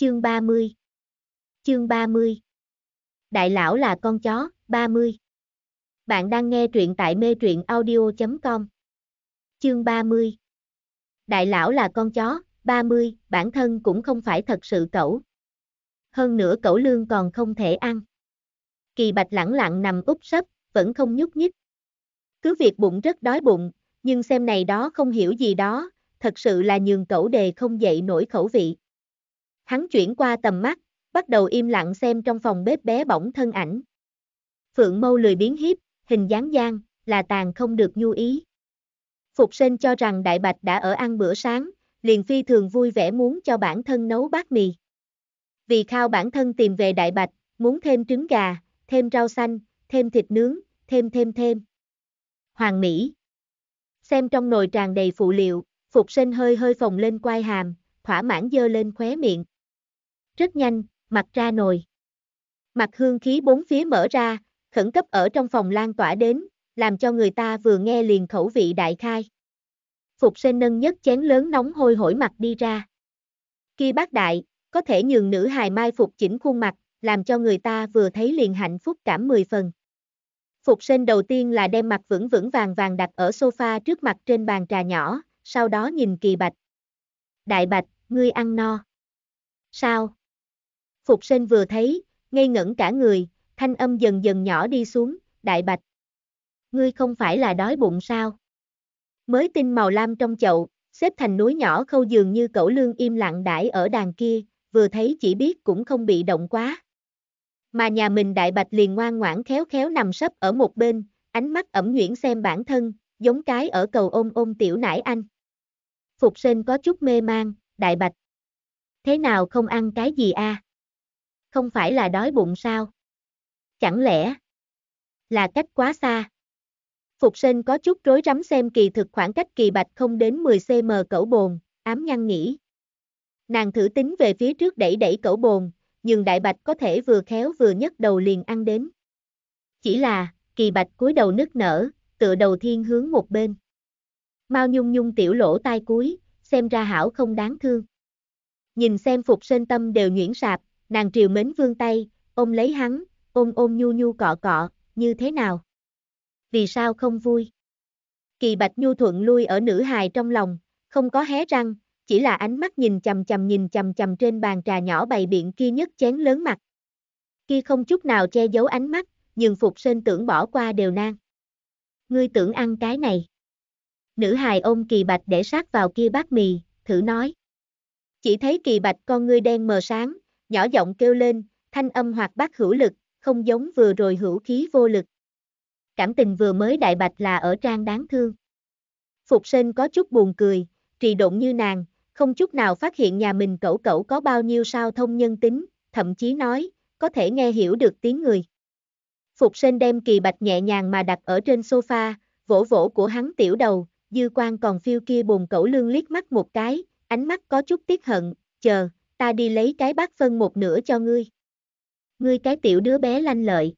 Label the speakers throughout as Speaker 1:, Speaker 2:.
Speaker 1: Chương 30 Chương 30 Đại lão là con chó, 30 Bạn đang nghe truyện tại mê truyện audio.com Chương 30 Đại lão là con chó, 30, bản thân cũng không phải thật sự cẩu. Hơn nữa cẩu lương còn không thể ăn. Kỳ bạch lẳng lặng nằm úp sấp, vẫn không nhúc nhích. Cứ việc bụng rất đói bụng, nhưng xem này đó không hiểu gì đó, thật sự là nhường cẩu đề không dậy nổi khẩu vị. Hắn chuyển qua tầm mắt, bắt đầu im lặng xem trong phòng bếp bé bỏng thân ảnh. Phượng mâu lười biến hiếp, hình dáng gian, là tàn không được nhu ý. Phục sinh cho rằng Đại Bạch đã ở ăn bữa sáng, liền phi thường vui vẻ muốn cho bản thân nấu bát mì. Vì khao bản thân tìm về Đại Bạch, muốn thêm trứng gà, thêm rau xanh, thêm thịt nướng, thêm thêm thêm. Hoàng Mỹ Xem trong nồi tràn đầy phụ liệu, Phục sinh hơi hơi phồng lên quai hàm, thỏa mãn dơ lên khóe miệng. Rất nhanh, mặt ra nồi. Mặt hương khí bốn phía mở ra, khẩn cấp ở trong phòng lan tỏa đến, làm cho người ta vừa nghe liền khẩu vị đại khai. Phục sinh nâng nhất chén lớn nóng hôi hổi mặt đi ra. Kia bác đại, có thể nhường nữ hài mai phục chỉnh khuôn mặt, làm cho người ta vừa thấy liền hạnh phúc cảm mười phần. Phục sinh đầu tiên là đem mặt vững vững vàng vàng đặt ở sofa trước mặt trên bàn trà nhỏ, sau đó nhìn kỳ bạch. Đại bạch, ngươi ăn no. Sao? Phục sinh vừa thấy, ngây ngẩn cả người, thanh âm dần dần nhỏ đi xuống, đại bạch. Ngươi không phải là đói bụng sao? Mới tinh màu lam trong chậu, xếp thành núi nhỏ khâu dường như cẩu lương im lặng đãi ở đàn kia, vừa thấy chỉ biết cũng không bị động quá. Mà nhà mình đại bạch liền ngoan ngoãn khéo khéo nằm sấp ở một bên, ánh mắt ẩm nhuyễn xem bản thân, giống cái ở cầu ôm ôm tiểu nải anh. Phục sinh có chút mê mang, đại bạch. Thế nào không ăn cái gì a? Không phải là đói bụng sao? Chẳng lẽ là cách quá xa? Phục sinh có chút rối rắm xem kỳ thực khoảng cách kỳ bạch không đến 10cm cẩu bồn, ám nhăn nghĩ. Nàng thử tính về phía trước đẩy đẩy cẩu bồn, nhưng đại bạch có thể vừa khéo vừa nhấc đầu liền ăn đến. Chỉ là, kỳ bạch cúi đầu nức nở, tựa đầu thiên hướng một bên. Mao nhung nhung tiểu lỗ tai cuối, xem ra hảo không đáng thương. Nhìn xem phục sinh tâm đều nhuyễn sạp, nàng triều mến vương tay, ôm lấy hắn, ôm ôm nhu nhu cọ cọ, như thế nào? Vì sao không vui? Kỳ bạch nhu thuận lui ở nữ hài trong lòng, không có hé răng, chỉ là ánh mắt nhìn chầm chầm nhìn chầm chầm trên bàn trà nhỏ bày biện kia nhất chén lớn mặt. Kia không chút nào che giấu ánh mắt, nhưng phục sinh tưởng bỏ qua đều nan. Ngươi tưởng ăn cái này. Nữ hài ôm kỳ bạch để sát vào kia bát mì, thử nói. Chỉ thấy kỳ bạch con ngươi đen mờ sáng, nhỏ giọng kêu lên, thanh âm hoạt bát hữu lực, không giống vừa rồi hữu khí vô lực. Cảm tình vừa mới đại bạch là ở trang đáng thương. Phục sinh có chút buồn cười, trì độn như nàng, không chút nào phát hiện nhà mình cậu cậu có bao nhiêu sao thông nhân tính, thậm chí nói, có thể nghe hiểu được tiếng người. Phục sinh đem kỳ bạch nhẹ nhàng mà đặt ở trên sofa, vỗ vỗ của hắn tiểu đầu, dư quan còn phiêu kia bồn cẩu lương liếc mắt một cái, ánh mắt có chút tiếc hận, chờ, ta đi lấy cái bát phân một nửa cho ngươi. Ngươi cái tiểu đứa bé lanh lợi.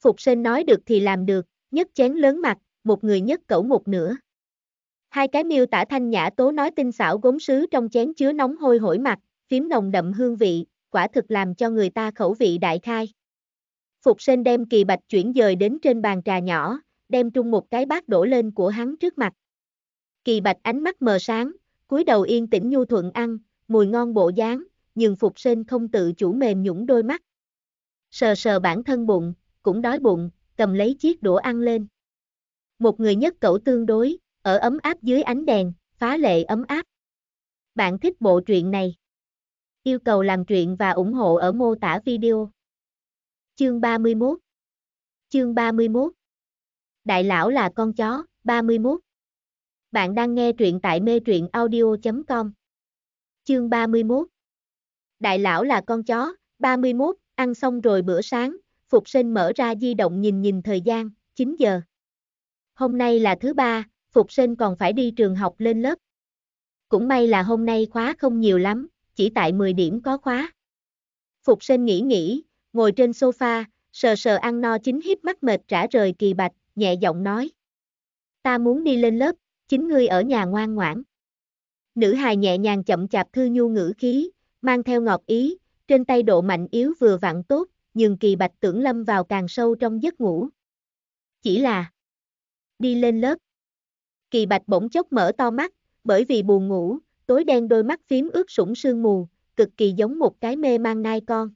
Speaker 1: Phục sinh nói được thì làm được, nhất chén lớn mặt, một người nhất cẩu một nửa. Hai cái miêu tả thanh nhã tố nói tinh xảo gốm sứ trong chén chứa nóng hôi hổi mặt, phím nồng đậm hương vị, quả thực làm cho người ta khẩu vị đại khai. Phục sinh đem kỳ bạch chuyển dời đến trên bàn trà nhỏ, đem trung một cái bát đổ lên của hắn trước mặt. Kỳ bạch ánh mắt mờ sáng, cúi đầu yên tĩnh nhu thuận ăn, mùi ngon bộ dáng, nhưng phục sinh không tự chủ mềm nhũng đôi mắt. Sờ sờ bản thân bụng, cũng đói bụng, cầm lấy chiếc đũa ăn lên. Một người nhất cẩu tương đối, ở ấm áp dưới ánh đèn, phá lệ ấm áp. Bạn thích bộ truyện này? Yêu cầu làm truyện và ủng hộ ở mô tả video. Chương 31 Chương 31 Đại lão là con chó, 31 Bạn đang nghe truyện tại mê truyện audio.com Chương 31 Đại lão là con chó, 31, ăn xong rồi bữa sáng, Phục sinh mở ra di động nhìn nhìn thời gian, 9 giờ. Hôm nay là thứ ba, Phục sinh còn phải đi trường học lên lớp. Cũng may là hôm nay khóa không nhiều lắm, chỉ tại 10 điểm có khóa. Phục sinh nghĩ nghĩ, ngồi trên sofa, sờ sờ ăn no chính hiếp mắt mệt trả rời kỳ bạch, nhẹ giọng nói. Ta muốn đi lên lớp, chính ngươi ở nhà ngoan ngoãn. Nữ hài nhẹ nhàng chậm chạp thư nhu ngữ khí, mang theo ngọt ý, trên tay độ mạnh yếu vừa vặn tốt, nhường kỳ bạch tưởng lâm vào càng sâu trong giấc ngủ. Chỉ là đi lên lớp. Kỳ bạch bỗng chốc mở to mắt, bởi vì buồn ngủ, tối đen đôi mắt phím ướt sũng sương mù, cực kỳ giống một cái mê mang nai con.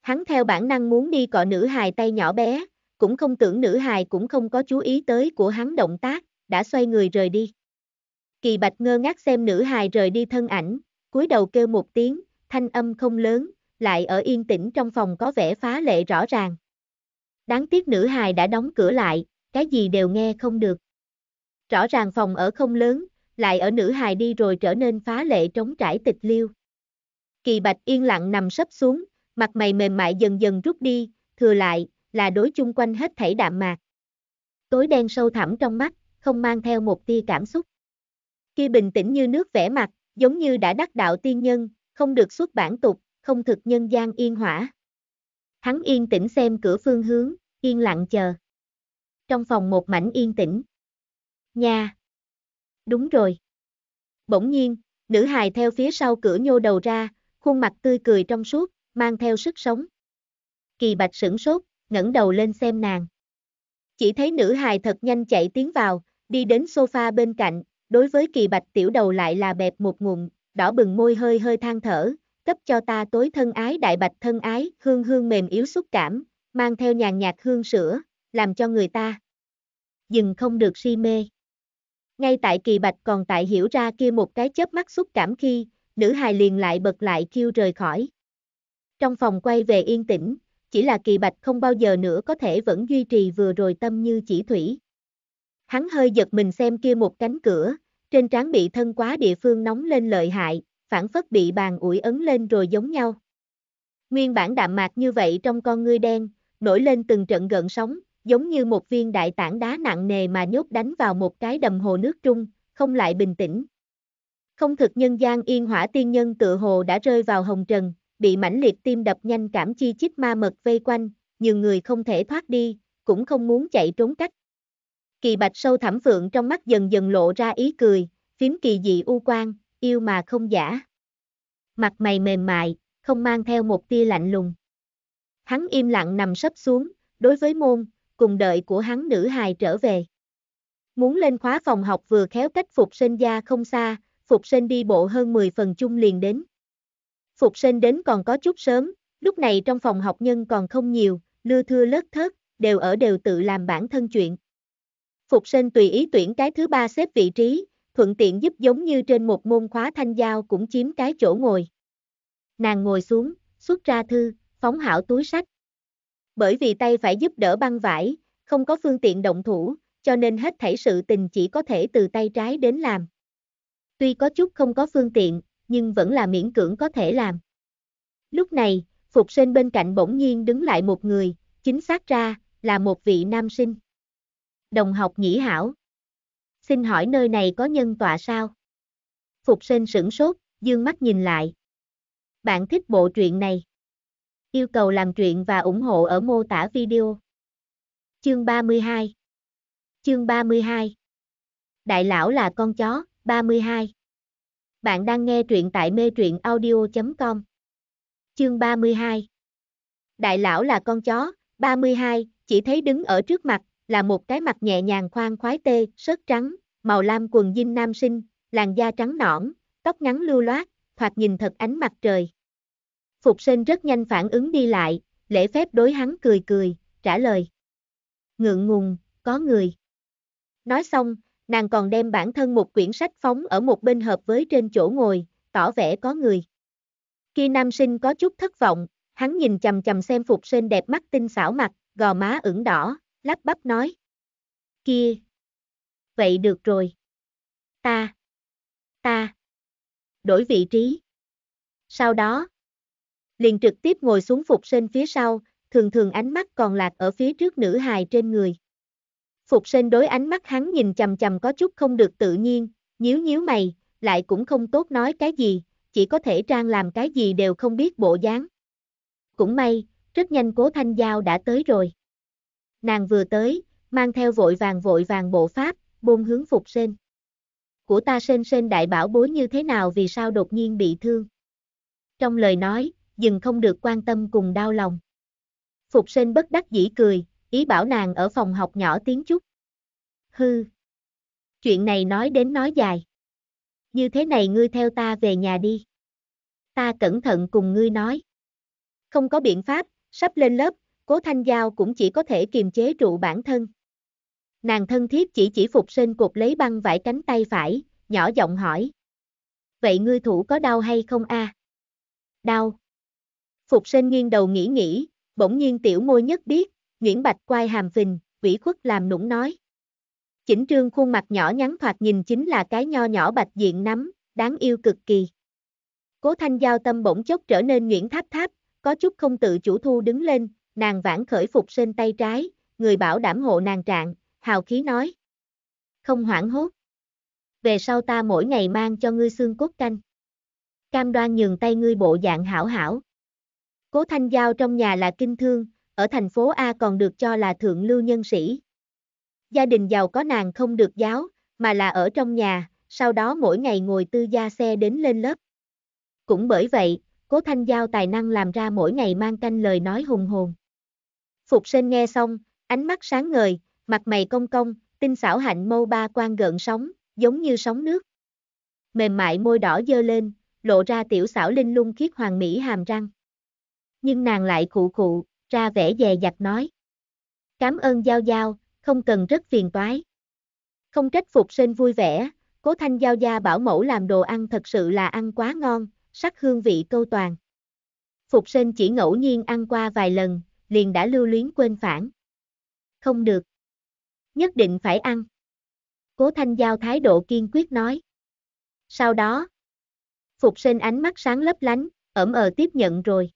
Speaker 1: Hắn theo bản năng muốn đi cọ nữ hài tay nhỏ bé, cũng không tưởng nữ hài cũng không có chú ý tới của hắn động tác, đã xoay người rời đi. Kỳ bạch ngơ ngác xem nữ hài rời đi thân ảnh, cúi đầu kêu một tiếng, thanh âm không lớn, lại ở yên tĩnh trong phòng có vẻ phá lệ rõ ràng. Đáng tiếc nữ hài đã đóng cửa lại, cái gì đều nghe không được. Rõ ràng phòng ở không lớn, lại ở nữ hài đi rồi trở nên phá lệ trống trải tịch liêu. Kỳ bạch yên lặng nằm sấp xuống, mặt mày mềm mại dần dần rút đi, thừa lại, là đối chung quanh hết thảy đạm mạc. Tối đen sâu thẳm trong mắt, không mang theo một tia cảm xúc. Kia bình tĩnh như nước vẽ mặt, giống như đã đắc đạo tiên nhân, không được xuất bản tục, không thực nhân gian yên hỏa. Hắn yên tĩnh xem cửa phương hướng, yên lặng chờ. Trong phòng một mảnh yên tĩnh. Nha! Đúng rồi. Bỗng nhiên, nữ hài theo phía sau cửa nhô đầu ra, khuôn mặt tươi cười trong suốt, mang theo sức sống. Kỳ bạch sửng sốt, ngẩng đầu lên xem nàng. Chỉ thấy nữ hài thật nhanh chạy tiến vào, đi đến sofa bên cạnh, đối với kỳ bạch tiểu đầu lại là bẹp một ngụm, đỏ bừng môi hơi hơi than thở, cấp cho ta tối thân ái đại bạch thân ái, hương hương mềm yếu xúc cảm, mang theo nhàn nhạt hương sữa, làm cho người ta dừng không được si mê. Ngay tại kỳ bạch còn tại hiểu ra kia một cái chớp mắt xúc cảm khi, nữ hài liền lại bật lại kêu rời khỏi. Trong phòng quay về yên tĩnh, chỉ là kỳ bạch không bao giờ nữa có thể vẫn duy trì vừa rồi tâm như chỉ thủy. Hắn hơi giật mình xem kia một cánh cửa, trên trán bị thân quá địa phương nóng lên lợi hại, phản phất bị bàn ủi ấn lên rồi giống nhau. Nguyên bản đạm mạc như vậy trong con ngươi đen, nổi lên từng trận gợn sóng, giống như một viên đại tảng đá nặng nề mà nhốt đánh vào một cái đầm hồ nước trung, không lại bình tĩnh. Không thực nhân gian yên hỏa tiên nhân tự hồ đã rơi vào hồng trần, bị mãnh liệt tim đập nhanh cảm chi chích ma mật vây quanh, nhiều người không thể thoát đi, cũng không muốn chạy trốn cách. Kỳ bạch sâu thẳm phượng trong mắt dần dần lộ ra ý cười, phím kỳ dị u quan, yêu mà không giả. Mặt mày mềm mại, không mang theo một tia lạnh lùng. Hắn im lặng nằm sấp xuống, đối với môn, cùng đợi của hắn nữ hài trở về. Muốn lên khóa phòng học vừa khéo cách Phục Sinh gia không xa, Phục Sinh đi bộ hơn 10 phần chung liền đến. Phục Sinh đến còn có chút sớm, lúc này trong phòng học nhân còn không nhiều, lưa thưa lớt thớt, đều ở đều tự làm bản thân chuyện. Phục Sinh tùy ý tuyển cái thứ ba xếp vị trí, thuận tiện giúp giống như trên một môn khóa thanh giao cũng chiếm cái chỗ ngồi. Nàng ngồi xuống, xuất ra thư, phóng hảo túi sách. Bởi vì tay phải giúp đỡ băng vải, không có phương tiện động thủ, cho nên hết thảy sự tình chỉ có thể từ tay trái đến làm. Tuy có chút không có phương tiện, nhưng vẫn là miễn cưỡng có thể làm. Lúc này, Phục sinh bên cạnh bỗng nhiên đứng lại một người, chính xác ra, là một vị nam sinh. Đồng học nhĩ hảo. Xin hỏi nơi này có nhân tọa sao? Phục sinh sửng sốt, dương mắt nhìn lại. Bạn thích bộ truyện này? Yêu cầu làm truyện và ủng hộ ở mô tả video. Chương 32 Chương 32 Đại lão là con chó, 32 Bạn đang nghe truyện tại mê truyện audio.com Chương 32 Đại lão là con chó, 32, chỉ thấy đứng ở trước mặt, là một cái mặt nhẹ nhàng khoan khoái tê, sớt trắng, màu lam quần jean nam sinh, làn da trắng nõn, tóc ngắn lưu loát, thoạt nhìn thật ánh mặt trời. Phục sinh rất nhanh phản ứng đi lại, lễ phép đối hắn cười cười, trả lời. Ngượng ngùng, có người. Nói xong, nàng còn đem bản thân một quyển sách phóng ở một bên hợp với trên chỗ ngồi, tỏ vẻ có người. Khi nam sinh có chút thất vọng, hắn nhìn chầm chầm xem Phục sinh đẹp mắt tinh xảo mặt, gò má ửng đỏ, lắp bắp nói. Kia. Vậy được rồi. Ta. Ta. Đổi vị trí. Sau đó, liền trực tiếp ngồi xuống Phục Sinh phía sau, thường thường ánh mắt còn lạc ở phía trước nữ hài trên người. Phục Sinh đối ánh mắt hắn nhìn chầm chầm có chút không được tự nhiên, nhíu nhíu mày, lại cũng không tốt nói cái gì, chỉ có thể trang làm cái gì đều không biết bộ dáng. Cũng may, rất nhanh cố thanh giao đã tới rồi. Nàng vừa tới, mang theo vội vàng vội vàng bộ pháp, bôn hướng Phục Sinh. Của ta sên sên đại bảo bối như thế nào vì sao đột nhiên bị thương. trong lời nói, dừng không được quan tâm cùng đau lòng. Phục sinh bất đắc dĩ cười, ý bảo nàng ở phòng học nhỏ tiếng chút. Hư. Chuyện này nói đến nói dài. Như thế này ngươi theo ta về nhà đi. Ta cẩn thận cùng ngươi nói. Không có biện pháp, sắp lên lớp, cố thanh giao cũng chỉ có thể kiềm chế trụ bản thân. Nàng thân thiết chỉ chỉ phục sinh cột lấy băng vải cánh tay phải, nhỏ giọng hỏi. Vậy ngươi thủ có đau hay không a? Đau. Phục sinh nghiêng đầu nghĩ nghĩ, bỗng nhiên tiểu môi nhất biết, Nguyễn Bạch quay hàm phình, vĩ khuất làm nũng nói. Chỉnh trương khuôn mặt nhỏ nhắn thoạt nhìn chính là cái nho nhỏ bạch diện nắm, đáng yêu cực kỳ. Cố thanh giao tâm bỗng chốc trở nên Nguyễn Tháp Tháp, có chút không tự chủ thu đứng lên, nàng vãn khởi phục sinh tay trái, người bảo đảm hộ nàng trạng, hào khí nói. Không hoảng hốt. Về sau ta mỗi ngày mang cho ngươi xương cốt canh. Cam đoan nhường tay ngươi bộ dạng hảo hảo. Cố Thanh Giao trong nhà là kinh thương, ở thành phố A còn được cho là thượng lưu nhân sĩ. Gia đình giàu có nàng không được giáo, mà là ở trong nhà, sau đó mỗi ngày ngồi tư gia xe đến lên lớp. Cũng bởi vậy, Cố Thanh Giao tài năng làm ra mỗi ngày mang canh lời nói hùng hồn. Phục sinh nghe xong, ánh mắt sáng ngời, mặt mày cong cong, tinh xảo hạnh mâu ba quan gợn sóng, giống như sóng nước. Mềm mại môi đỏ dơ lên, lộ ra tiểu xảo linh lung khiết hoàng mỹ hàm răng. Nhưng nàng lại cụ cụ, ra vẻ dè dặt nói. Cảm ơn Giao Giao, không cần rất phiền toái. Không trách Phục sinh vui vẻ, cố thanh Giao Gia bảo mẫu làm đồ ăn thật sự là ăn quá ngon, sắc hương vị câu toàn. Phục sinh chỉ ngẫu nhiên ăn qua vài lần, liền đã lưu luyến quên phản. Không được. Nhất định phải ăn. Cố Thanh Giao thái độ kiên quyết nói. Sau đó, Phục sinh ánh mắt sáng lấp lánh, ẩm ờ tiếp nhận rồi.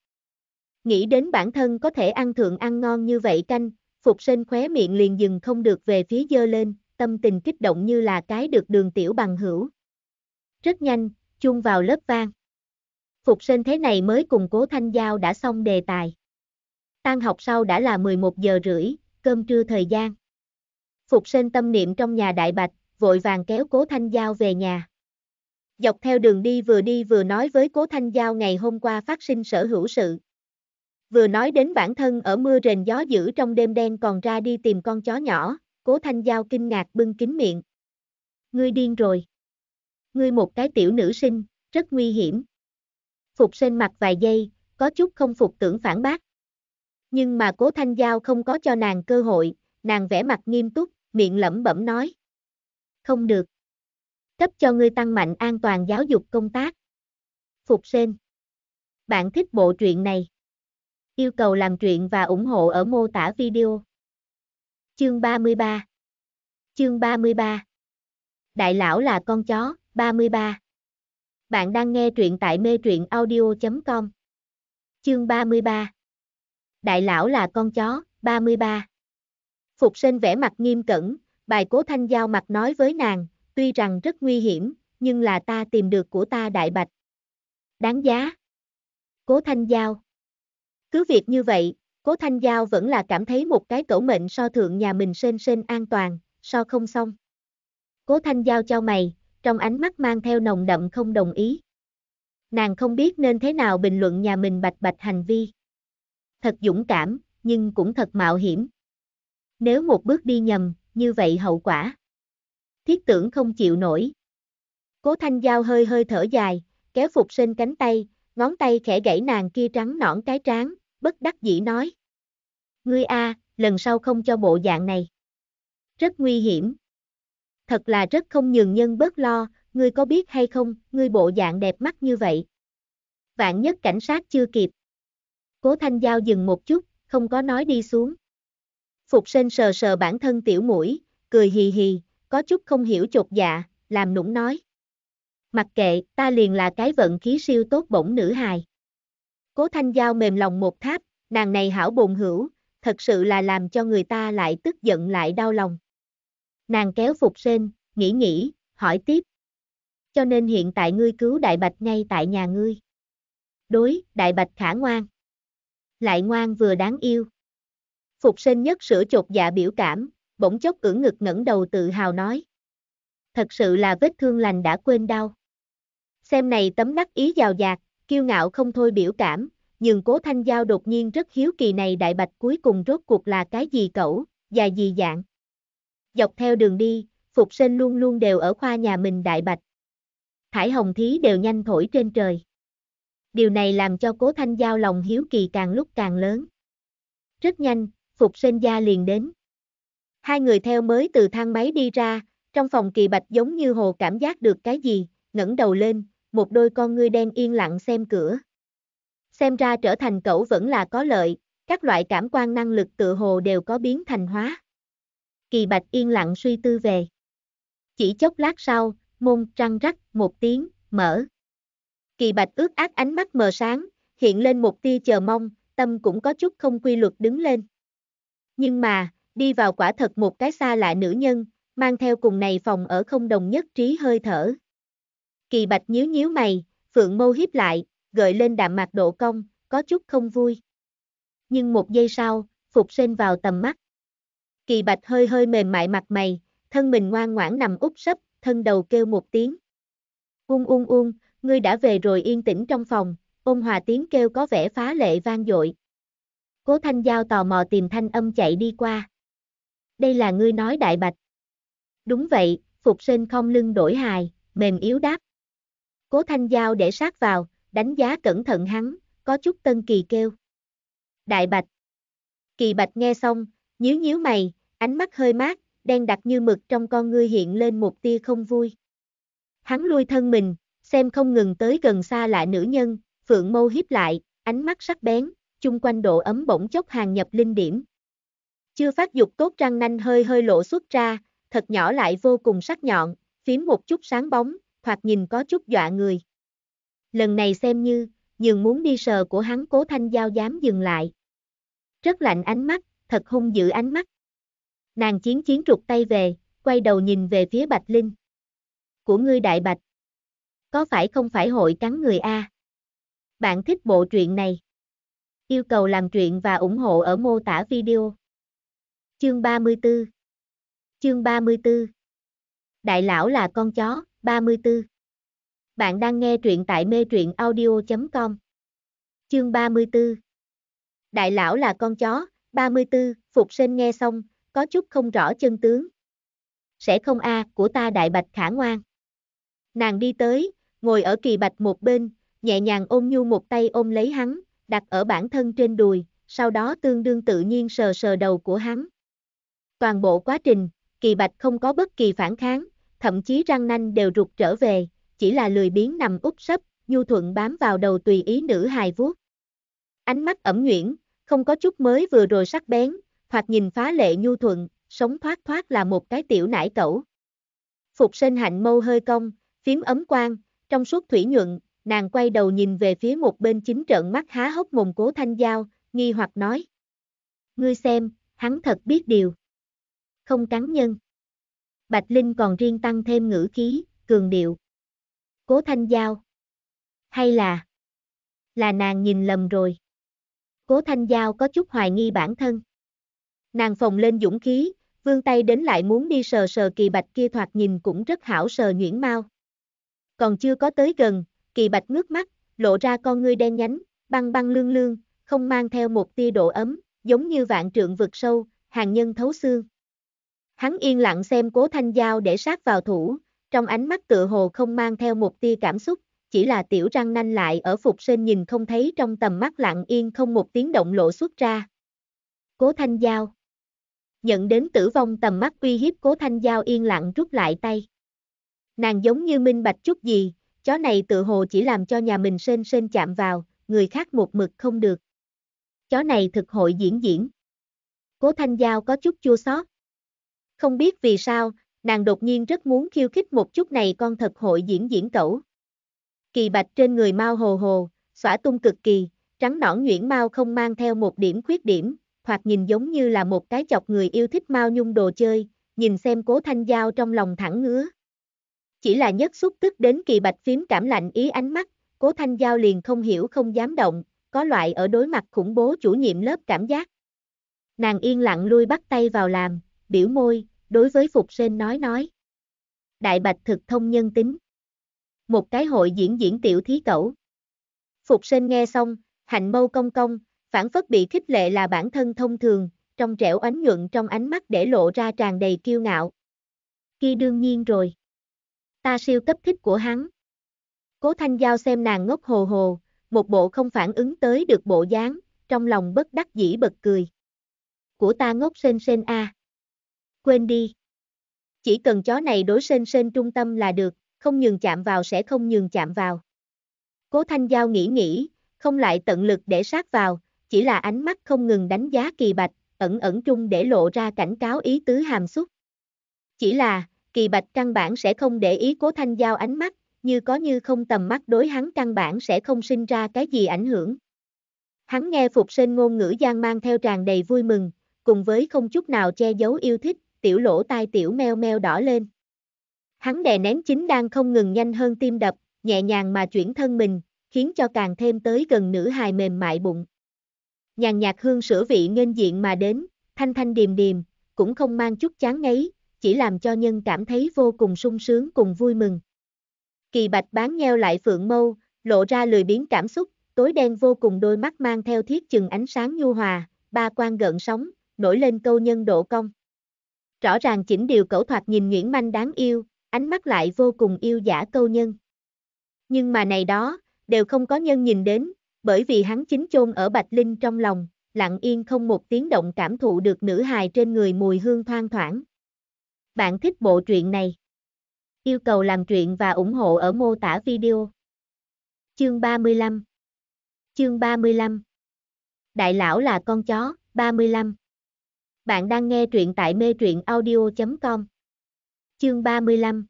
Speaker 1: Nghĩ đến bản thân có thể ăn thượng ăn ngon như vậy canh, Phục sinh khóe miệng liền dừng không được về phía dơ lên, tâm tình kích động như là cái được đường tiểu bằng hữu. Rất nhanh, chung vào lớp vang. Phục sinh thế này mới cùng cố thanh giao đã xong đề tài. Tan học sau đã là 11 giờ rưỡi, cơm trưa thời gian. Phục sinh tâm niệm trong nhà đại bạch, vội vàng kéo cố thanh giao về nhà. Dọc theo đường đi vừa đi vừa nói với cố thanh giao ngày hôm qua phát sinh sở hữu sự. Vừa nói đến bản thân ở mưa rền gió dữ trong đêm đen còn ra đi tìm con chó nhỏ, cố thanh giao kinh ngạc bưng kín miệng. Ngươi điên rồi. Ngươi một cái tiểu nữ sinh, rất nguy hiểm. Phục sinh mặt vài giây, có chút không phục tưởng phản bác. Nhưng mà cố thanh giao không có cho nàng cơ hội, nàng vẽ mặt nghiêm túc, miệng lẩm bẩm nói. Không được. Cấp cho ngươi tăng mạnh an toàn giáo dục công tác. Phục sên. Bạn thích bộ truyện này. Yêu cầu làm truyện và ủng hộ ở mô tả video. Chương 33 Chương 33 Đại lão là con chó, 33 Bạn đang nghe truyện tại mê truyện audio.com Chương 33 Đại lão là con chó, 33 Phục sinh vẻ mặt nghiêm cẩn, bài cố thanh giao mặt nói với nàng, tuy rằng rất nguy hiểm, nhưng là ta tìm được của ta đại bạch. Đáng giá. Cố thanh giao. Cứ việc như vậy, cố thanh giao vẫn là cảm thấy một cái cẩu mệnh so thượng nhà mình sên sên an toàn, so không xong. Cố thanh giao cho mày, trong ánh mắt mang theo nồng đậm không đồng ý. Nàng không biết nên thế nào bình luận nhà mình bạch bạch hành vi. Thật dũng cảm, nhưng cũng thật mạo hiểm. Nếu một bước đi nhầm, như vậy hậu quả. Thiết tưởng không chịu nổi. Cố Thanh Giao hơi hơi thở dài, kéo Phục Sinh cánh tay, ngón tay khẽ gãy nàng kia trắng nõn cái trán, bất đắc dĩ nói. Ngươi a, lần sau không cho bộ dạng này. Rất nguy hiểm. Thật là rất không nhường nhân bớt lo, ngươi có biết hay không, ngươi bộ dạng đẹp mắt như vậy. Vạn nhất cảnh sát chưa kịp. Cố Thanh Giao dừng một chút, không có nói đi xuống. Phục sinh sờ sờ bản thân tiểu mũi, cười hì hì, có chút không hiểu chột dạ, làm nũng nói. Mặc kệ, ta liền là cái vận khí siêu tốt bổng nữ hài. Cố thanh giao mềm lòng một tháp, nàng này hảo bồn hữu, thật sự là làm cho người ta lại tức giận lại đau lòng. Nàng kéo phục Sinh, nghĩ nghĩ, hỏi tiếp. Cho nên hiện tại ngươi cứu đại bạch ngay tại nhà ngươi. Đối, đại bạch khả ngoan. Lại ngoan vừa đáng yêu. Phục sinh nhất sửa chột dạ biểu cảm, bỗng chốc ưỡn ngực ngẩng đầu tự hào nói. Thật sự là vết thương lành đã quên đau. Xem này tấm đắc ý giàu dạt, kiêu ngạo không thôi biểu cảm, nhưng cố thanh giao đột nhiên rất hiếu kỳ này đại bạch cuối cùng rốt cuộc là cái gì cẩu, dài gì dạng. Dọc theo đường đi, Phục Sinh luôn luôn đều ở khoa nhà mình đại bạch. Thải hồng thí đều nhanh thổi trên trời. Điều này làm cho cố thanh giao lòng hiếu kỳ càng lúc càng lớn. Rất nhanh, Phục Sinh gia liền đến. Hai người theo mới từ thang máy đi ra, trong phòng kỳ bạch giống như hồ cảm giác được cái gì, ngẩng đầu lên, một đôi con ngươi đen yên lặng xem cửa. Xem ra trở thành cẩu vẫn là có lợi, các loại cảm quan năng lực tự hồ đều có biến thành hóa. Kỳ bạch yên lặng suy tư về. Chỉ chốc lát sau, môn trăng rắc một tiếng, mở. Kỳ bạch ước ác ánh mắt mờ sáng, hiện lên một tia chờ mong, tâm cũng có chút không quy luật đứng lên. Nhưng mà, đi vào quả thật một cái xa lạ nữ nhân, mang theo cùng này phòng ở không đồng nhất trí hơi thở. Kỳ bạch nhíu nhíu mày, phượng mâu hiếp lại, gợi lên đạm mạc độ cong, có chút không vui. Nhưng một giây sau, phục sinh vào tầm mắt. Kỳ bạch hơi hơi mềm mại mặt mày, thân mình ngoan ngoãn nằm úp sấp, thân đầu kêu một tiếng. Ung ung ung, ngươi đã về rồi yên tĩnh trong phòng, ôn hòa tiếng kêu có vẻ phá lệ vang dội. Cố Thanh Giao tò mò tìm thanh âm chạy đi qua. Đây là ngươi nói đại bạch. Đúng vậy, Phục sinh không lưng đổi hài, mềm yếu đáp. Cố Thanh Giao để sát vào, đánh giá cẩn thận hắn, có chút tân kỳ kêu. Đại bạch. Kỳ bạch nghe xong, nhíu nhíu mày, ánh mắt hơi mát, đen đặc như mực trong con ngươi hiện lên một tia không vui. Hắn lui thân mình, xem không ngừng tới gần xa lạ nữ nhân, phượng mâu hiếp lại, ánh mắt sắc bén, chung quanh độ ấm bỗng chốc hàng nhập linh điểm. Chưa phát dục tốt răng nanh hơi hơi lộ xuất ra, thật nhỏ lại vô cùng sắc nhọn, phím một chút sáng bóng, thoạt nhìn có chút dọa người. Lần này xem như, dường muốn đi sờ của hắn cố thanh giao dám dừng lại. Rất lạnh ánh mắt, thật hung dữ ánh mắt. Nàng chiến chiến trục tay về, quay đầu nhìn về phía Bạch Linh. Của ngươi đại bạch. Có phải không phải hội cắn người A? Bạn thích bộ truyện này? Yêu cầu làm truyện và ủng hộ ở mô tả video. Chương 34 Chương 34 Đại lão là con chó, 34 Bạn đang nghe truyện tại mê truyện audio.com Chương 34 Đại lão là con chó, 34, Phục sinh nghe xong, có chút không rõ chân tướng. Sẽ không a của ta đại bạch khả ngoan. Nàng đi tới, ngồi ở kỳ bạch một bên, nhẹ nhàng ôm nhu một tay ôm lấy hắn, đặt ở bản thân trên đùi, sau đó tương đương tự nhiên sờ sờ đầu của hắn. Toàn bộ quá trình, kỳ bạch không có bất kỳ phản kháng, thậm chí răng nanh đều rụt trở về, chỉ là lười biếng nằm úp sấp, nhu thuận bám vào đầu tùy ý nữ hài vuốt. Ánh mắt ẩm nhuyễn, không có chút mới vừa rồi sắc bén, hoặc nhìn phá lệ nhu thuận, sống thoát thoát là một cái tiểu nải cẩu. Phục sinh hạnh mâu hơi cong, phím ấm quang, trong suốt thủy nhuận, nàng quay đầu nhìn về phía một bên chính trợn mắt há hốc mồm cố thanh giao, nghi hoặc nói. Ngươi xem, hắn thật biết điều. Không cắn nhân. Bạch Linh còn riêng tăng thêm ngữ khí, cường điệu. Cố thanh giao. Hay là. Là nàng nhìn lầm rồi. Cố thanh giao có chút hoài nghi bản thân. Nàng phồng lên dũng khí, vương tay đến lại muốn đi sờ sờ kỳ bạch kia thoạt nhìn cũng rất hảo sờ nhuyễn mau. Còn chưa có tới gần, kỳ bạch ngước mắt, lộ ra con ngươi đen nhánh, băng băng lương lương, không mang theo một tia độ ấm, giống như vạn trượng vực sâu, hàng nhân thấu xương. Hắn yên lặng xem cố thanh giao để sát vào thủ, trong ánh mắt tựa hồ không mang theo một tia cảm xúc, chỉ là tiểu răng nanh lại ở phục sinh nhìn không thấy trong tầm mắt lặng yên không một tiếng động lộ xuất ra. Cố thanh giao Nhận đến tử vong tầm mắt uy hiếp cố thanh giao yên lặng rút lại tay. Nàng giống như minh bạch chút gì, chó này tự hồ chỉ làm cho nhà mình sên sên chạm vào, người khác một mực không được. Chó này thực hội diễn diễn. Cố Thanh Giao có chút chua xót. Không biết vì sao, nàng đột nhiên rất muốn khiêu khích một chút này con thật hội diễn diễn cẩu. Kỳ bạch trên người mau hồ hồ, xõa tung cực kỳ, trắng nõn nhuyễn mau không mang theo một điểm khuyết điểm, hoặc nhìn giống như là một cái chọc người yêu thích mau nhung đồ chơi, nhìn xem cố thanh giao trong lòng thẳng ngứa. Chỉ là nhất xúc tức đến kỳ bạch phím cảm lạnh ý ánh mắt, cố thanh giao liền không hiểu không dám động, có loại ở đối mặt khủng bố chủ nhiệm lớp cảm giác. Nàng yên lặng lui bắt tay vào làm, biểu môi, đối với Phục Sên nói nói. Đại bạch thực thông nhân tính. Một cái hội diễn diễn tiểu thí cẩu. Phục sinh nghe xong, hạnh mâu công công, phản phất bị khích lệ là bản thân thông thường, trong trẻo ánh nhuận trong ánh mắt để lộ ra tràn đầy kiêu ngạo. Kia đương nhiên rồi. Ta siêu cấp thích của hắn. Cố Thanh Giao xem nàng ngốc hồ hồ, một bộ không phản ứng tới được bộ dáng, trong lòng bất đắc dĩ bật cười. Của ta ngốc sên sên a. Quên đi. Chỉ cần chó này đối sên sên trung tâm là được, không nhường chạm vào sẽ không nhường chạm vào. Cố Thanh Giao nghĩ nghĩ, không lại tận lực để sát vào, chỉ là ánh mắt không ngừng đánh giá kỳ bạch, ẩn ẩn trung để lộ ra cảnh cáo ý tứ hàm xúc. Chỉ là, kỳ bạch căn bản sẽ không để ý cố thanh giao ánh mắt, như có như không tầm mắt đối hắn căn bản sẽ không sinh ra cái gì ảnh hưởng. Hắn nghe Phục Sinh ngôn ngữ gian mang theo tràn đầy vui mừng, cùng với không chút nào che giấu yêu thích, tiểu lỗ tai tiểu meo meo đỏ lên. Hắn đè nén chính đang không ngừng nhanh hơn tim đập, nhẹ nhàng mà chuyển thân mình, khiến cho càng thêm tới gần nữ hài mềm mại bụng. Nhàn nhạt hương sữa vị nghênh diện mà đến, thanh thanh điềm điềm, cũng không mang chút chán ngấy, chỉ làm cho nhân cảm thấy vô cùng sung sướng cùng vui mừng. Kỳ bạch bán nheo lại phượng mâu, lộ ra lười biến cảm xúc, tối đen vô cùng đôi mắt mang theo thiết chừng ánh sáng nhu hòa, ba quan gợn sóng, nổi lên câu nhân độ công. Rõ ràng chỉnh điều cẩu thoạt nhìn nguyễn manh đáng yêu, ánh mắt lại vô cùng yêu giả câu nhân. Nhưng mà này đó, đều không có nhân nhìn đến, bởi vì hắn chính chôn ở Bạch Linh trong lòng, lặng yên không một tiếng động cảm thụ được nữ hài trên người mùi hương thoang thoảng. Bạn thích bộ truyện này? Yêu cầu làm truyện và ủng hộ ở mô tả video. Chương 35 Chương 35 Đại lão là con chó, 35 Bạn đang nghe truyện tại mê truyện audio.com Chương 35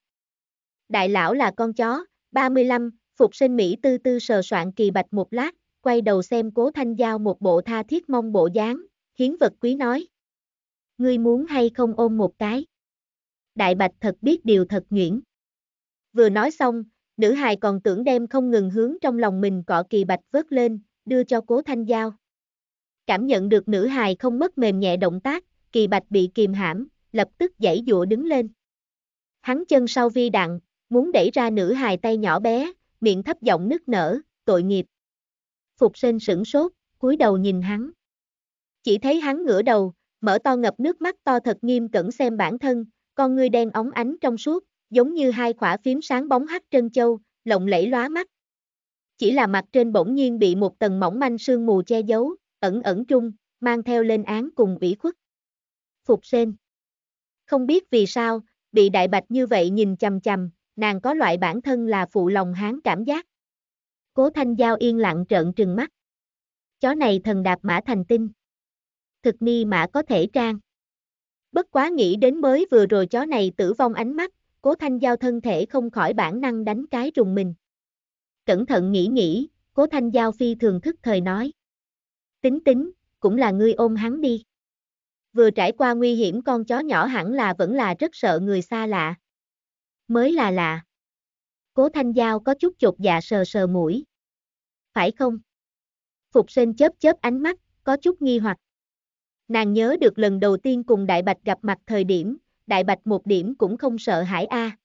Speaker 1: Đại lão là con chó, 35, Phục sinh Mỹ tư tư sờ soạn kỳ bạch một lát, quay đầu xem cố thanh giao một bộ tha thiết mong bộ dáng, hiến vật quý nói. Ngươi muốn hay không ôm một cái? Đại bạch thật biết điều thật nhuyễn. Vừa nói xong, nữ hài còn tưởng đem không ngừng hướng trong lòng mình cọ kỳ bạch vớt lên, đưa cho cố thanh giao. Cảm nhận được nữ hài không mất mềm nhẹ động tác, kỳ bạch bị kìm hãm, lập tức dãy dụa đứng lên. Hắn chân sau vi đặng, muốn đẩy ra nữ hài tay nhỏ bé, miệng thấp giọng nức nở, tội nghiệp. Phục sinh sửng sốt, cúi đầu nhìn hắn. Chỉ thấy hắn ngửa đầu, mở to ngập nước mắt to thật nghiêm cẩn xem bản thân, con ngươi đen óng ánh trong suốt, giống như hai khỏa phím sáng bóng hắt trân châu, lộng lẫy lóa mắt. Chỉ là mặt trên bỗng nhiên bị một tầng mỏng manh sương mù che giấu, ẩn ẩn trung, mang theo lên án cùng ủy khuất. Phục sen. Không biết vì sao, bị đại bạch như vậy nhìn chầm chầm, nàng có loại bản thân là phụ lòng hán cảm giác. Cố Thanh Giao yên lặng trợn trừng mắt. Chó này thần đạp mã thành tinh. Thực ni mã có thể trang. Bất quá nghĩ đến mới vừa rồi chó này tử vong ánh mắt, cố Thanh Giao thân thể không khỏi bản năng đánh cái rùng mình. Cẩn thận nghĩ nghĩ, cố Thanh Giao phi thường thức thời nói. Tính tính, cũng là ngươi ôm hắn đi. Vừa trải qua nguy hiểm con chó nhỏ hẳn là vẫn là rất sợ người xa lạ. Mới là lạ. Cố Thanh Giao có chút chột dạ sờ sờ mũi. Phải không? Phục sinh chớp chớp ánh mắt, có chút nghi hoặc. Nàng nhớ được lần đầu tiên cùng Đại Bạch gặp mặt thời điểm, Đại Bạch một điểm cũng không sợ hãi a.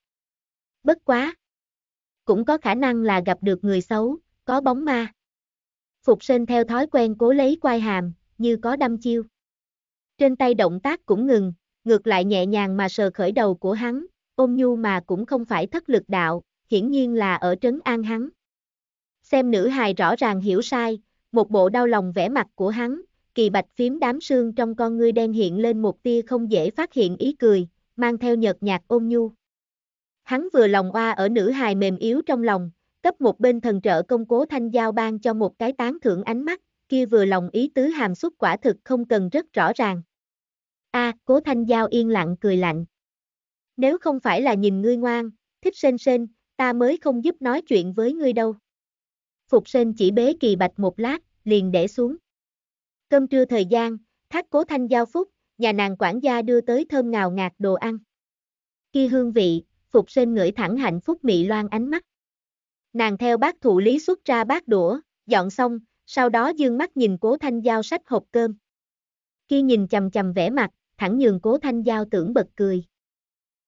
Speaker 1: Bất quá. Cũng có khả năng là gặp được người xấu, có bóng ma. Phục sinh theo thói quen cố lấy quai hàm, như có đâm chiêu. Trên tay động tác cũng ngừng, ngược lại nhẹ nhàng mà sờ khởi đầu của hắn, ôm nhu mà cũng không phải thất lực đạo, hiển nhiên là ở trấn an hắn. Xem nữ hài rõ ràng hiểu sai, một bộ đau lòng vẻ mặt của hắn, kỳ bạch phím đám sương trong con ngươi đen hiện lên một tia không dễ phát hiện ý cười, mang theo nhợt nhạt ôn nhu. Hắn vừa lòng oa ở nữ hài mềm yếu trong lòng, cấp một bên thần trợ công cố thanh giao ban cho một cái tán thưởng ánh mắt, kia vừa lòng ý tứ hàm xúc quả thực không cần rất rõ ràng. A, cố thanh giao yên lặng cười lạnh. Nếu không phải là nhìn ngươi ngoan, thích sên sên, ta mới không giúp nói chuyện với ngươi đâu. Phục Sên chỉ bế kỳ bạch một lát, liền để xuống. Cơm trưa thời gian, thác cố thanh giao phúc, nhà nàng quản gia đưa tới thơm ngào ngạt đồ ăn. khi hương vị, Phục Sên ngửi thẳng hạnh phúc mị loan ánh mắt. Nàng theo bác thụ lý xuất ra bát đũa, dọn xong, sau đó dương mắt nhìn cố thanh giao sách hộp cơm. khi nhìn chầm chầm vẻ mặt, thẳng nhường cố thanh giao tưởng bật cười.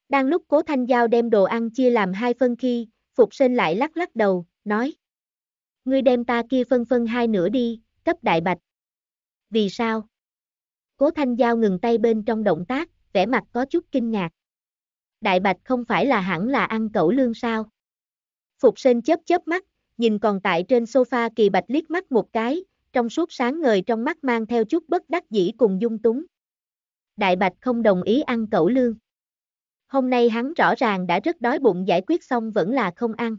Speaker 1: Đang lúc cố thanh giao đem đồ ăn chia làm hai phân khi, Phục sinh lại lắc lắc đầu, nói. Ngươi đem ta kia phân phân hai nửa đi, cấp đại bạch. Vì sao? Cố Thanh Giao ngừng tay bên trong động tác, vẻ mặt có chút kinh ngạc. Đại bạch không phải là hẳn là ăn cẩu lương sao? Phục sinh chớp chớp mắt, nhìn còn tại trên sofa kỳ bạch liếc mắt một cái, trong suốt sáng ngời trong mắt mang theo chút bất đắc dĩ cùng dung túng. Đại bạch không đồng ý ăn cẩu lương. Hôm nay hắn rõ ràng đã rất đói bụng giải quyết xong vẫn là không ăn.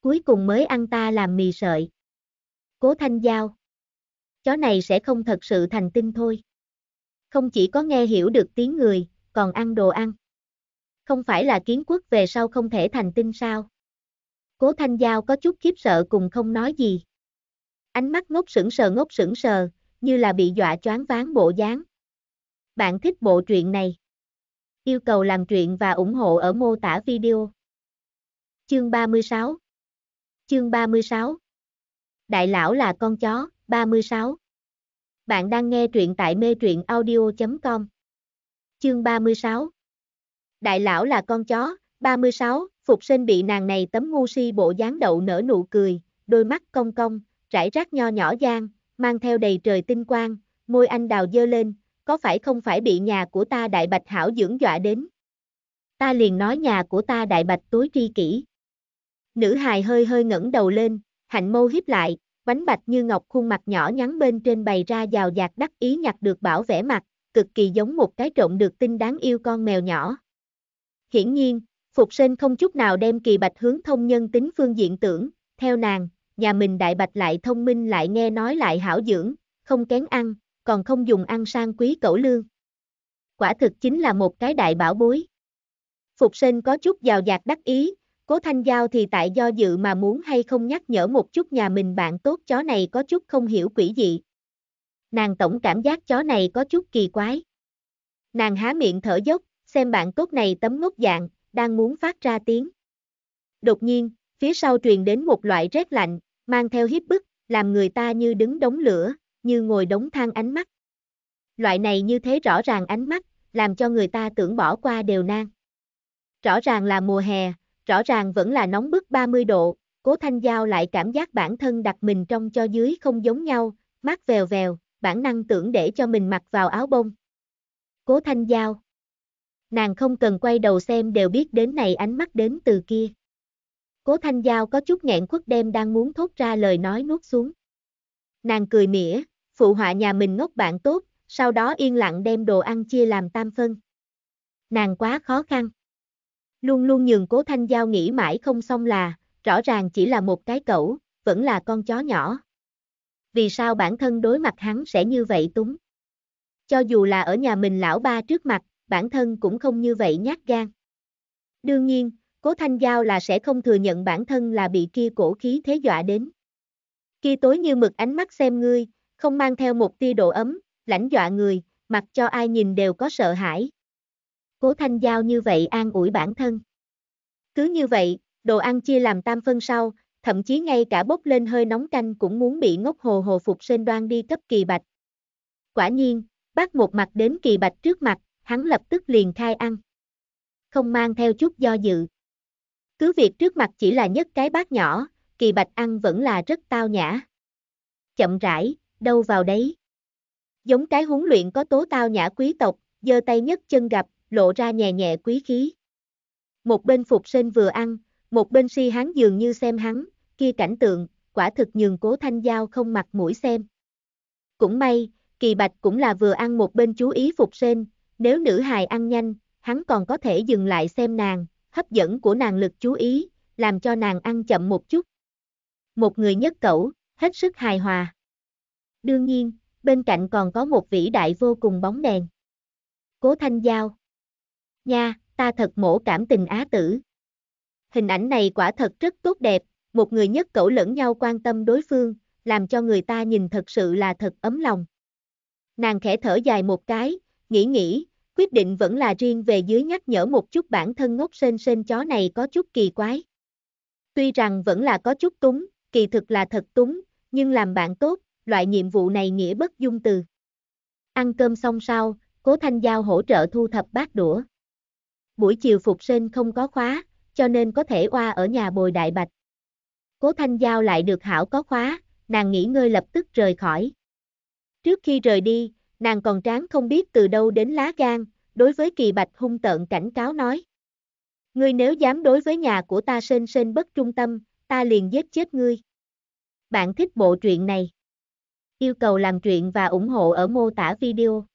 Speaker 1: Cuối cùng mới ăn ta làm mì sợi. Cố thanh giao. Chó này sẽ không thật sự thành tinh thôi. Không chỉ có nghe hiểu được tiếng người, còn ăn đồ ăn. Không phải là kiến quốc về sau không thể thành tinh sao? Cố Thanh Giao có chút khiếp sợ cùng không nói gì. Ánh mắt ngốc sững sờ ngốc sững sờ, như là bị dọa choáng váng bộ dáng. Bạn thích bộ truyện này? Yêu cầu làm truyện và ủng hộ ở mô tả video. Chương 36 Chương 36 Đại lão là con chó, 36 Bạn đang nghe truyện tại mê truyện audio.com Chương 36 Đại lão là con chó, 36, Phục sinh bị nàng này tấm ngu si bộ dáng đậu nở nụ cười, đôi mắt cong cong, rải rác nho nhỏ giang, mang theo đầy trời tinh quang, môi anh đào dơ lên, có phải không phải bị nhà của ta đại bạch hảo dưỡng dọa đến? Ta liền nói nhà của ta đại bạch tối tri kỹ. Nữ hài hơi hơi ngẩng đầu lên, hạnh mâu hiếp lại, bánh bạch như ngọc khuôn mặt nhỏ nhắn bên trên bày ra giàu dạt đắc ý nhặt được bảo vẻ mặt, cực kỳ giống một cái trộn được tinh đáng yêu con mèo nhỏ. Hiển nhiên, Phục Sinh không chút nào đem kỳ bạch hướng thông nhân tính phương diện tưởng, theo nàng, nhà mình đại bạch lại thông minh lại nghe nói lại hảo dưỡng, không kén ăn, còn không dùng ăn sang quý cẩu lương. Quả thực chính là một cái đại bảo bối. Phục sinh có chút giàu dạt đắc ý, cố thanh giao thì tại do dự mà muốn hay không nhắc nhở một chút nhà mình bạn tốt chó này có chút không hiểu quỷ dị. Nàng tổng cảm giác chó này có chút kỳ quái. Nàng há miệng thở dốc, xem bạn tốt này tấm ngốc dạng, đang muốn phát ra tiếng. Đột nhiên, phía sau truyền đến một loại rét lạnh, mang theo hiếp bức, làm người ta như đứng đống lửa, như ngồi đống than ánh mắt. Loại này như thế rõ ràng ánh mắt, làm cho người ta tưởng bỏ qua đều nan. Rõ ràng là mùa hè, rõ ràng vẫn là nóng bức 30 độ, cố thanh giao lại cảm giác bản thân đặt mình trong cho dưới không giống nhau, mát vèo vèo, bản năng tưởng để cho mình mặc vào áo bông. Cố thanh giao. Nàng không cần quay đầu xem đều biết đến này ánh mắt đến từ kia. Cố thanh giao có chút nghẹn khuất đem đang muốn thốt ra lời nói nuốt xuống. Nàng cười mỉa, phụ họa nhà mình ngốc bạn tốt, sau đó yên lặng đem đồ ăn chia làm tam phân. Nàng quá khó khăn. Luôn luôn nhường cố thanh giao nghĩ mãi không xong là, rõ ràng chỉ là một cái cẩu, vẫn là con chó nhỏ. Vì sao bản thân đối mặt hắn sẽ như vậy túng? Cho dù là ở nhà mình lão ba trước mặt, bản thân cũng không như vậy nhát gan. Đương nhiên, cố thanh giao là sẽ không thừa nhận bản thân là bị kia cổ khí thế dọa đến. Kia tối như mực ánh mắt xem ngươi, không mang theo một tia độ ấm, lãnh dọa người, mặc cho ai nhìn đều có sợ hãi. Cố Thanh Giao như vậy an ủi bản thân. Cứ như vậy, đồ ăn chia làm tam phân sau, thậm chí ngay cả bốc lên hơi nóng canh cũng muốn bị ngốc hồ hồ phục sinh đoan đi cấp kỳ bạch. Quả nhiên, bắt một mặt đến kỳ bạch trước mặt, hắn lập tức liền khai ăn. Không mang theo chút do dự. Cứ việc trước mặt chỉ là nhất cái bát nhỏ, kỳ bạch ăn vẫn là rất tao nhã. Chậm rãi, đâu vào đấy. Giống cái huấn luyện có tố tao nhã quý tộc, giơ tay nhất chân gặp, lộ ra nhẹ nhẹ quý khí. Một bên phục sinh vừa ăn, một bên si hắn dường như xem hắn, kia cảnh tượng, quả thực nhường cố thanh giao không mặt mũi xem. Cũng may, kỳ bạch cũng là vừa ăn một bên chú ý phục sinh, nếu nữ hài ăn nhanh, hắn còn có thể dừng lại xem nàng, hấp dẫn của nàng lực chú ý, làm cho nàng ăn chậm một chút. Một người nhất cẩu, hết sức hài hòa. Đương nhiên, bên cạnh còn có một vĩ đại vô cùng bóng đèn. Cố Thanh Giao. Nha, ta thật mổ cảm tình á tử. Hình ảnh này quả thật rất tốt đẹp, một người nhất cẩu lẫn nhau quan tâm đối phương, làm cho người ta nhìn thật sự là thật ấm lòng. Nàng khẽ thở dài một cái, nghĩ nghĩ, quyết định vẫn là riêng về dưới nhắc nhở một chút bản thân ngốc sên sên chó này có chút kỳ quái. Tuy rằng vẫn là có chút túng, kỳ thực là thật túng, nhưng làm bạn tốt, loại nhiệm vụ này nghĩa bất dung từ. Ăn cơm xong sau, cố thanh giao hỗ trợ thu thập bát đũa. Buổi chiều phục sinh không có khóa, cho nên có thể oa ở nhà bồi đại bạch. Cố Thanh Giao lại được hảo có khóa, nàng nghỉ ngơi lập tức rời khỏi. Trước khi rời đi, nàng còn tráng không biết từ đâu đến lá gan, đối với kỳ bạch hung tợn cảnh cáo nói. Ngươi nếu dám đối với nhà của ta sên sên bất trung tâm, ta liền giết chết ngươi. Bạn thích bộ truyện này? Yêu cầu làm truyện và ủng hộ ở mô tả video.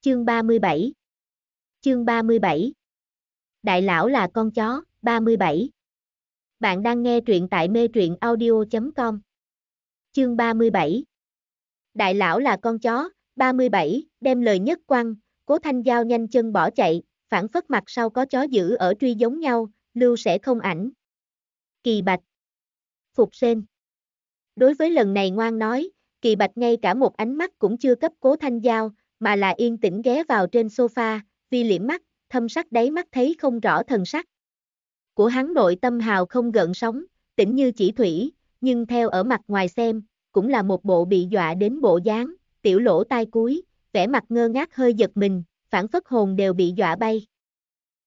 Speaker 1: Chương 37 Chương 37 Đại lão là con chó, 37 Bạn đang nghe truyện tại mê truyện audio.com Chương 37 Đại lão là con chó, 37, đem lời nhất quăng, cố thanh giao nhanh chân bỏ chạy, phản phất mặt sau có chó giữ ở truy giống nhau, lưu sẽ không ảnh. Kỳ Bạch. Phục Sên Đối với lần này ngoan nói, Kỳ Bạch ngay cả một ánh mắt cũng chưa cấp cố thanh giao, mà là yên tĩnh ghé vào trên sofa, vi liễm mắt, thâm sắc đáy mắt thấy không rõ thần sắc. Của hắn nội tâm hào không gợn sóng, tĩnh như chỉ thủy, nhưng theo ở mặt ngoài xem, cũng là một bộ bị dọa đến bộ dáng, tiểu lỗ tai cuối, vẻ mặt ngơ ngác hơi giật mình, phản phất hồn đều bị dọa bay.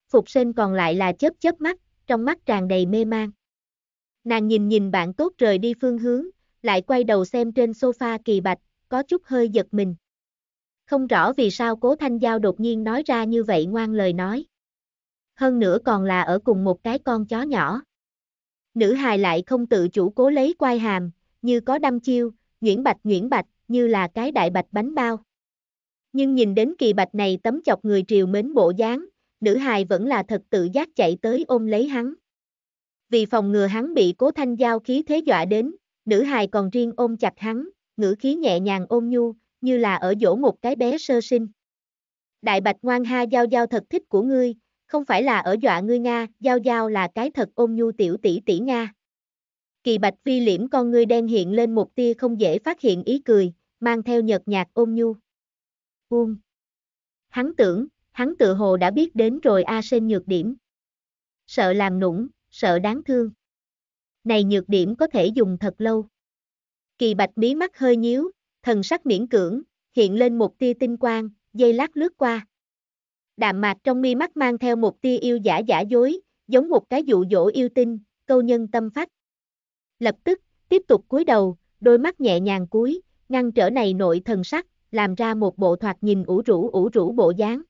Speaker 1: Phục sinh còn lại là chớp chớp mắt, trong mắt tràn đầy mê mang. Nàng nhìn nhìn bạn tốt rời đi phương hướng, lại quay đầu xem trên sofa kỳ bạch, có chút hơi giật mình. Không rõ vì sao cố thanh giao đột nhiên nói ra như vậy ngoan lời nói. Hơn nữa còn là ở cùng một cái con chó nhỏ. Nữ hài lại không tự chủ cố lấy quai hàm, như có đâm chiêu, nhuyễn bạch nhuyễn bạch, như là cái đại bạch bánh bao. Nhưng nhìn đến kỳ bạch này tấm chọc người triều mến bộ dáng, nữ hài vẫn là thật tự giác chạy tới ôm lấy hắn. Vì phòng ngừa hắn bị cố thanh giao khí thế dọa đến, nữ hài còn riêng ôm chặt hắn, ngữ khí nhẹ nhàng ôm nhu, như là ở dỗ một cái bé sơ sinh. Đại bạch ngoan ha giao giao thật thích của ngươi, không phải là ở dọa ngươi Nga, giao giao là cái thật ôm nhu tiểu tỷ tỷ Nga. Kỳ bạch vi liễm con ngươi đen hiện lên một tia không dễ phát hiện ý cười, mang theo nhợt nhạt ôm nhu. Buông. Hắn tưởng, hắn tự hồ đã biết đến rồi A Sen nhược điểm. Sợ làm nũng, sợ đáng thương. Này nhược điểm có thể dùng thật lâu. Kỳ bạch mí mắt hơi nhíu, thần sắc miễn cưỡng, hiện lên một tia tinh quang, dây lát lướt qua. Đạm mạc trong mi mắt mang theo một tia yêu giả giả dối, giống một cái dụ dỗ yêu tinh, câu nhân tâm phách. Lập tức, tiếp tục cúi đầu, đôi mắt nhẹ nhàng cúi, ngăn trở này nội thần sắc, làm ra một bộ thoạt nhìn ủ rũ ủ rũ bộ dáng.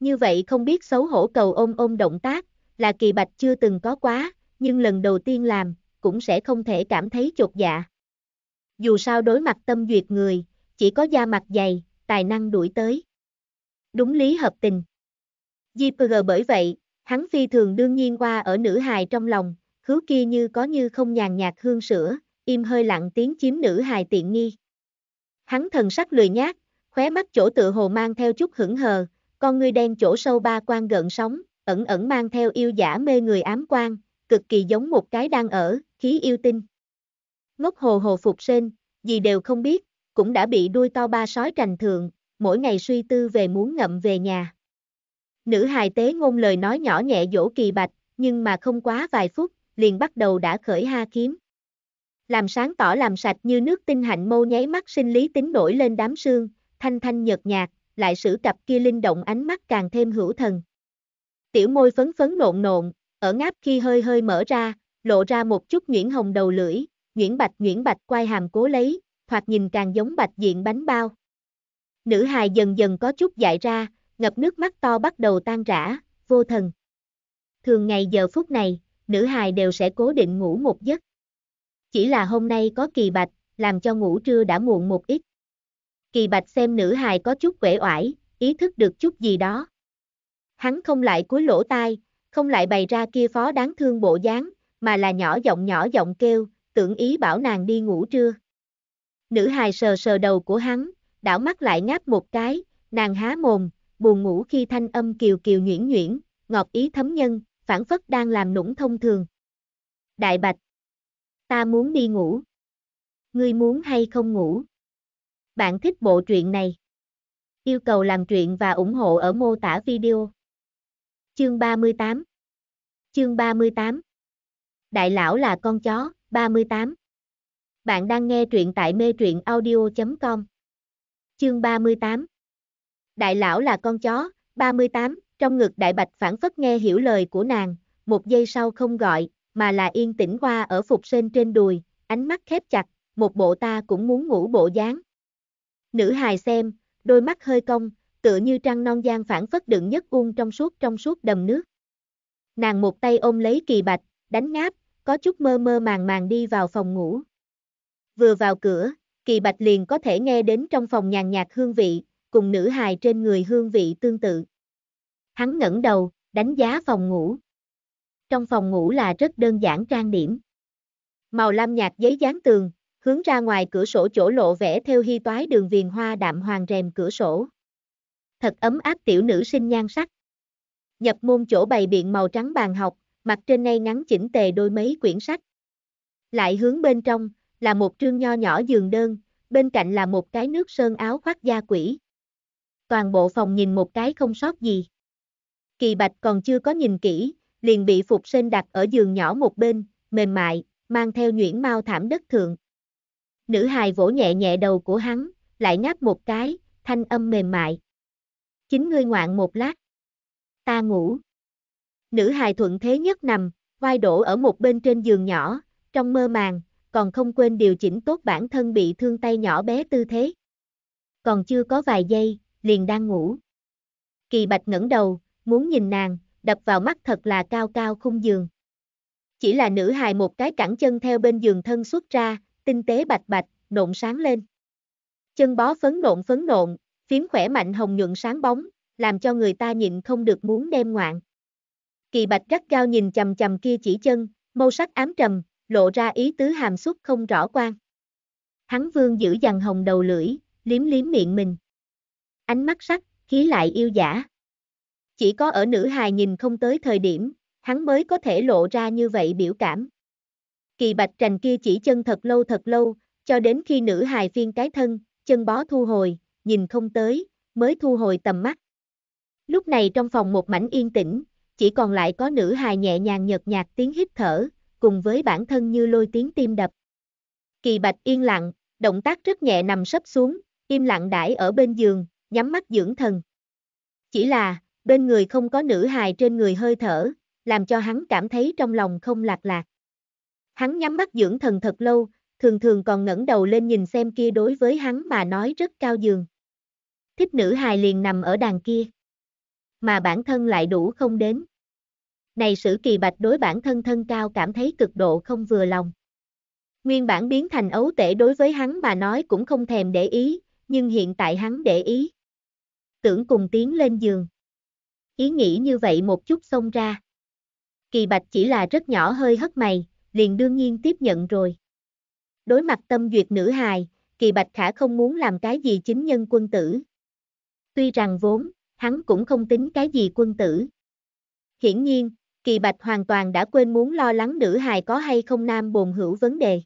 Speaker 1: Như vậy không biết xấu hổ cầu ôm ôm động tác, là kỳ bạch chưa từng có quá, nhưng lần đầu tiên làm, cũng sẽ không thể cảm thấy chột dạ. Dù sao đối mặt tâm duyệt người, chỉ có da mặt dày, tài năng đuổi tới. Đúng lý hợp tình. JPG bởi vậy, hắn phi thường đương nhiên qua ở nữ hài trong lòng, khứu kia như có như không nhàn nhạt hương sữa, im hơi lặng tiếng chiếm nữ hài tiện nghi. Hắn thần sắc lười nhát, khóe mắt chỗ tự hồ mang theo chút hững hờ, con ngươi đen chỗ sâu ba quan gợn sóng, ẩn ẩn mang theo yêu giả mê người ám quan, cực kỳ giống một cái đang ở, khí yêu tinh. Ngốc hồ hồ phục sên, gì đều không biết, cũng đã bị đuôi to ba sói trành thượng, mỗi ngày suy tư về muốn ngậm về nhà. Nữ hài tế ngôn lời nói nhỏ nhẹ dỗ kỳ bạch, nhưng mà không quá vài phút, liền bắt đầu đã khởi ha kiếm. Làm sáng tỏ làm sạch như nước tinh hạnh mâu nháy mắt sinh lý tính nổi lên đám sương, thanh thanh nhợt nhạt, lại sử cặp kia linh động ánh mắt càng thêm hữu thần. Tiểu môi phấn phấn nộn nộn, ở ngáp khi hơi hơi mở ra, lộ ra một chút nhuyễn hồng đầu lưỡi, Nguyễn bạch Nguyễn bạch quay hàm cố lấy, thoạt nhìn càng giống bạch diện bánh bao. Nữ hài dần dần có chút dại ra, ngập nước mắt to bắt đầu tan rã, vô thần. Thường ngày giờ phút này, nữ hài đều sẽ cố định ngủ một giấc. Chỉ là hôm nay có kỳ bạch, làm cho ngủ trưa đã muộn một ít. Kỳ bạch xem nữ hài có chút quể oải, ý thức được chút gì đó. Hắn không lại cúi lỗ tai, không lại bày ra kia phó đáng thương bộ dáng, mà là nhỏ giọng nhỏ giọng kêu, tưởng ý bảo nàng đi ngủ trưa. Nữ hài sờ sờ đầu của hắn, đảo mắt lại ngáp một cái, nàng há mồm, buồn ngủ khi thanh âm kiều kiều nhuyễn nhuyễn, ngọt ý thấm nhân, phản phất đang làm nũng thông thường. Đại bạch, ta muốn đi ngủ. Ngươi muốn hay không ngủ? Bạn thích bộ truyện này? Yêu cầu làm truyện và ủng hộ ở mô tả video. Chương 38 Chương 38 Đại lão là con chó, 38 Bạn đang nghe truyện tại mê truyện audio.com Chương 38 Đại lão là con chó, 38, trong ngực đại bạch phản phất nghe hiểu lời của nàng, một giây sau không gọi, mà là yên tĩnh qua ở Phục Sên trên đùi, ánh mắt khép chặt, một bộ ta cũng muốn ngủ bộ dáng. Nữ hài xem, đôi mắt hơi cong, tựa như trăng non giang phản phất đựng nhất uông trong suốt trong suốt đầm nước. Nàng một tay ôm lấy kỳ bạch, đánh ngáp, có chút mơ mơ màng màng đi vào phòng ngủ. Vừa vào cửa, kỳ bạch liền có thể nghe đến trong phòng nhàn nhạt hương vị, cùng nữ hài trên người hương vị tương tự. Hắn ngẩng đầu, đánh giá phòng ngủ. Trong phòng ngủ là rất đơn giản trang điểm. Màu lam nhạt giấy dán tường, hướng ra ngoài cửa sổ chỗ lộ vẽ theo hy toái đường viền hoa đạm hoàng rèm cửa sổ. Thật ấm áp tiểu nữ sinh nhan sắc. Nhập môn chỗ bày biện màu trắng bàn học, mặt trên ngay ngắn chỉnh tề đôi mấy quyển sách. Lại hướng bên trong, là một trương nho nhỏ giường đơn, bên cạnh là một cái nước sơn áo khoác da quỷ. Toàn bộ phòng nhìn một cái không sót gì. Kỳ Bạch còn chưa có nhìn kỹ, liền bị Phục Sinh đặt ở giường nhỏ một bên, mềm mại, mang theo nhuyễn mau thảm đất thượng. Nữ hài vỗ nhẹ nhẹ đầu của hắn, lại ngáp một cái, thanh âm mềm mại. Chính ngươi ngoạn một lát. Ta ngủ. Nữ hài thuận thế nhất nằm, vai đổ ở một bên trên giường nhỏ, trong mơ màng, còn không quên điều chỉnh tốt bản thân bị thương tay nhỏ bé tư thế. Còn chưa có vài giây, liền đang ngủ. Kỳ Bạch ngẩng đầu, muốn nhìn nàng, đập vào mắt thật là cao cao khung giường. Chỉ là nữ hài một cái cẳng chân theo bên giường thân xuất ra, tinh tế bạch bạch, nộn sáng lên. Chân bó phấn nộn phấn nộn, phím khỏe mạnh hồng nhuận sáng bóng, làm cho người ta nhịn không được muốn đem ngoạn. Kỳ bạch gắt cao nhìn chầm chầm kia chỉ chân, màu sắc ám trầm, lộ ra ý tứ hàm xúc không rõ quan. Hắn vương giữ dằn hồng đầu lưỡi, liếm liếm miệng mình. Ánh mắt sắc, khí lại yêu giả. Chỉ có ở nữ hài nhìn không tới thời điểm, hắn mới có thể lộ ra như vậy biểu cảm. Kỳ bạch trành kia chỉ chân thật lâu thật lâu, cho đến khi nữ hài phiên cái thân, chân bó thu hồi, nhìn không tới, mới thu hồi tầm mắt. Lúc này trong phòng một mảnh yên tĩnh, chỉ còn lại có nữ hài nhẹ nhàng nhợt nhạt tiếng hít thở, cùng với bản thân như lôi tiếng tim đập. Kỳ bạch yên lặng, động tác rất nhẹ nằm sấp xuống, im lặng đãi ở bên giường, nhắm mắt dưỡng thần. Chỉ là, bên người không có nữ hài trên người hơi thở, làm cho hắn cảm thấy trong lòng không lạc lạc. Hắn nhắm mắt dưỡng thần thật lâu, thường thường còn ngẩng đầu lên nhìn xem kia đối với hắn mà nói rất cao giường. Thích nữ hài liền nằm ở đàn kia. Mà bản thân lại đủ không đến. Này sử kỳ bạch đối bản thân thân cao cảm thấy cực độ không vừa lòng. Nguyên bản biến thành ấu tể đối với hắn mà nói cũng không thèm để ý, nhưng hiện tại hắn để ý. Tưởng cùng tiến lên giường. Ý nghĩ như vậy một chút xông ra. Kỳ bạch chỉ là rất nhỏ hơi hất mày, liền đương nhiên tiếp nhận rồi. Đối mặt tâm duyệt nữ hài, kỳ bạch khả không muốn làm cái gì chính nhân quân tử. Tuy rằng vốn, hắn cũng không tính cái gì quân tử. Hiển nhiên, kỳ bạch hoàn toàn đã quên muốn lo lắng nữ hài có hay không nam bồn hữu vấn đề.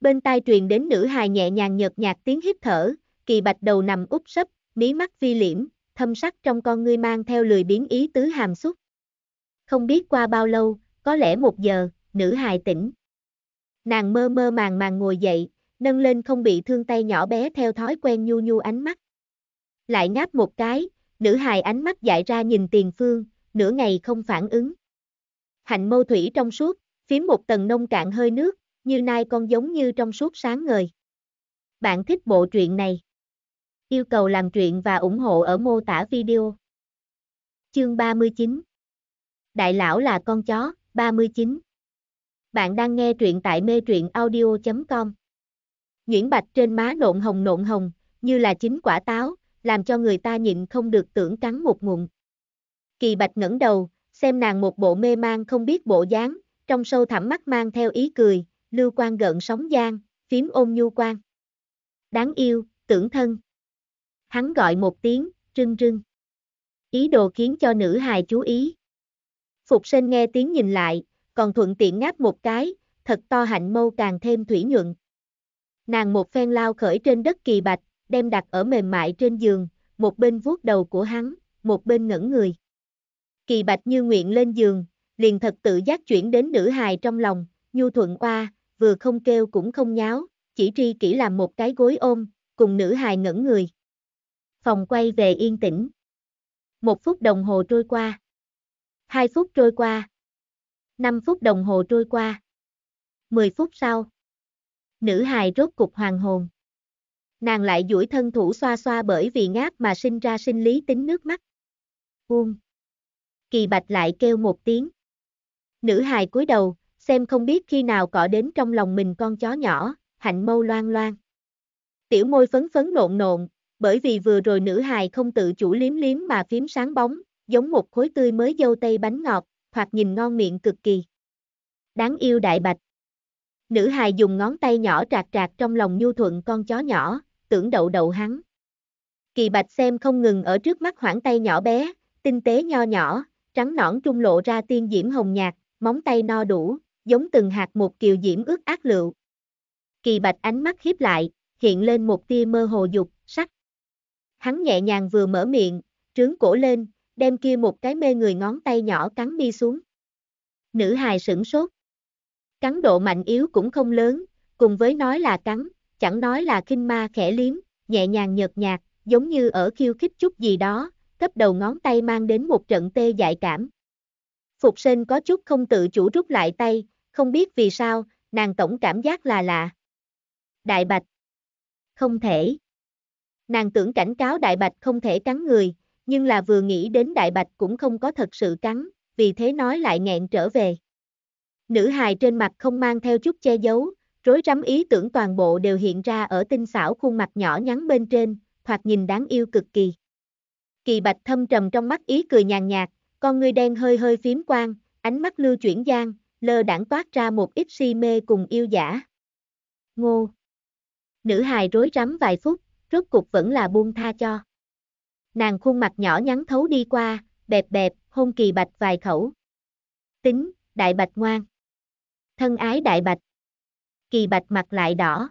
Speaker 1: Bên tai truyền đến nữ hài nhẹ nhàng nhợt nhạt tiếng hít thở, kỳ bạch đầu nằm úp sấp, mí mắt vi liễm, thâm sắc trong con ngươi mang theo lười biến ý tứ hàm xúc. Không biết qua bao lâu, có lẽ một giờ, nữ hài tỉnh. Nàng mơ mơ màng màng ngồi dậy, nâng lên không bị thương tay nhỏ bé theo thói quen nhu nhu ánh mắt. Lại ngáp một cái, nữ hài ánh mắt dại ra nhìn tiền phương, nửa ngày không phản ứng. Hạnh mâu thủy trong suốt, phím một tầng nông cạn hơi nước, như nai con giống như trong suốt sáng ngời. Bạn thích bộ truyện này? Yêu cầu làm truyện và ủng hộ ở mô tả video. Chương 39 Đại lão là con chó, 39 Bạn đang nghe truyện tại mê truyện audio.com Nguyễn Bạch trên má nộn hồng nộn hồng, như là chính quả táo, làm cho người ta nhịn không được tưởng cắn một ngụm. Kỳ Bạch ngẩng đầu, xem nàng một bộ mê mang không biết bộ dáng, trong sâu thẳm mắt mang theo ý cười, lưu quan gợn sóng giang, phím ôm nhu quan. Đáng yêu, tưởng thân. Hắn gọi một tiếng, trưng trưng. Ý đồ khiến cho nữ hài chú ý. Phục sinh nghe tiếng nhìn lại, còn thuận tiện ngáp một cái, thật to hạnh mâu càng thêm thủy nhuận. Nàng một phen lao khởi trên đất kỳ bạch, đem đặt ở mềm mại trên giường, một bên vuốt đầu của hắn, một bên ngẩn người. Kỳ bạch như nguyện lên giường, liền thật tự giác chuyển đến nữ hài trong lòng, nhu thuận qua, vừa không kêu cũng không nháo, chỉ tri kỹ làm một cái gối ôm, cùng nữ hài ngẩn người. Phòng quay về yên tĩnh. Một phút đồng hồ trôi qua. Hai phút trôi qua. năm phút đồng hồ trôi qua. 10 phút sau. Nữ hài rốt cục hoàng hồn. Nàng lại duỗi thân thủ xoa xoa bởi vì ngáp mà sinh ra sinh lý tính nước mắt. Buông. Kỳ bạch lại kêu một tiếng. Nữ hài cúi đầu, xem không biết khi nào cọ đến trong lòng mình con chó nhỏ, hạnh mâu loan loan. Tiểu môi phấn phấn nộn nộn, bởi vì vừa rồi nữ hài không tự chủ liếm liếm mà phím sáng bóng, giống một khối tươi mới dâu tây bánh ngọt, hoặc nhìn ngon miệng cực kỳ. Đáng yêu đại bạch. Nữ hài dùng ngón tay nhỏ trạc trạc trong lòng nhu thuận con chó nhỏ, tưởng đậu đậu hắn. Kỳ bạch xem không ngừng ở trước mắt khoảng tay nhỏ bé, tinh tế nho nhỏ, trắng nõn trung lộ ra tiên diễm hồng nhạt, móng tay no đủ, giống từng hạt một kiều diễm ướt ác lựu. Kỳ bạch ánh mắt hiếp lại, hiện lên một tia mơ hồ dục, sắc. Hắn nhẹ nhàng vừa mở miệng, trướng cổ lên, đem kia một cái mê người ngón tay nhỏ cắn mi xuống. Nữ hài sửng sốt. Cắn độ mạnh yếu cũng không lớn, cùng với nói là cắn, chẳng nói là kinh ma khẽ liếm, nhẹ nhàng nhợt nhạt, giống như ở khiêu khích chút gì đó, cấp đầu ngón tay mang đến một trận tê dại cảm. Phục sinh có chút không tự chủ rút lại tay, không biết vì sao, nàng tổng cảm giác là lạ. Đại Bạch. Không thể. Nàng tưởng cảnh cáo Đại Bạch không thể cắn người, nhưng là vừa nghĩ đến Đại Bạch cũng không có thật sự cắn, vì thế nói lại nghẹn trở về. Nữ hài trên mặt không mang theo chút che giấu, rối rắm ý tưởng toàn bộ đều hiện ra ở tinh xảo khuôn mặt nhỏ nhắn bên trên, thoạt nhìn đáng yêu cực kỳ. Kỳ bạch thâm trầm trong mắt ý cười nhàn nhạt, con ngươi đen hơi hơi phím quang, ánh mắt lưu chuyển gian, lơ đảng toát ra một ít si mê cùng yêu giả. Ngô. Nữ hài rối rắm vài phút, rốt cục vẫn là buông tha cho. Nàng khuôn mặt nhỏ nhắn thấu đi qua, bẹp bẹp, hôn kỳ bạch vài khẩu. Tính, đại bạch ngoan. Thân ái đại bạch. Kỳ bạch mặt lại đỏ.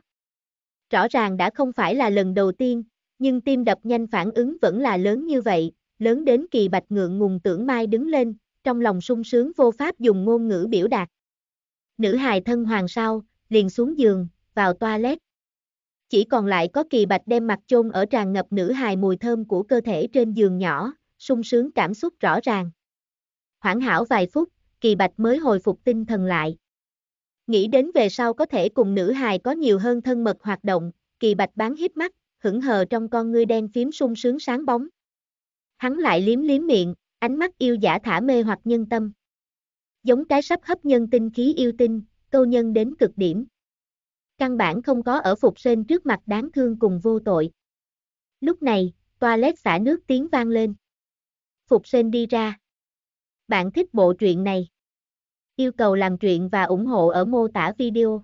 Speaker 1: Rõ ràng đã không phải là lần đầu tiên, nhưng tim đập nhanh phản ứng vẫn là lớn như vậy, lớn đến kỳ bạch ngượng ngùng tưởng mai đứng lên, trong lòng sung sướng vô pháp dùng ngôn ngữ biểu đạt. Nữ hài thân hoàng sau, liền xuống giường, vào toilet. Chỉ còn lại có kỳ bạch đem mặt chôn ở tràn ngập nữ hài mùi thơm của cơ thể trên giường nhỏ, sung sướng cảm xúc rõ ràng. Hoảng hảo vài phút, kỳ bạch mới hồi phục tinh thần lại. Nghĩ đến về sau có thể cùng nữ hài có nhiều hơn thân mật hoạt động, kỳ bạch bán hiếp mắt, hững hờ trong con ngươi đen phím sung sướng sáng bóng. Hắn lại liếm liếm miệng, ánh mắt yêu giả thả mê hoặc nhân tâm. Giống cái sắp hấp nhân tinh khí yêu tinh, câu nhân đến cực điểm. Căn bản không có ở phục sên trước mặt đáng thương cùng vô tội. Lúc này, toilet xả nước tiếng vang lên. Phục sên đi ra. Bạn thích bộ truyện này? Yêu cầu làm chuyện và ủng hộ ở mô tả video.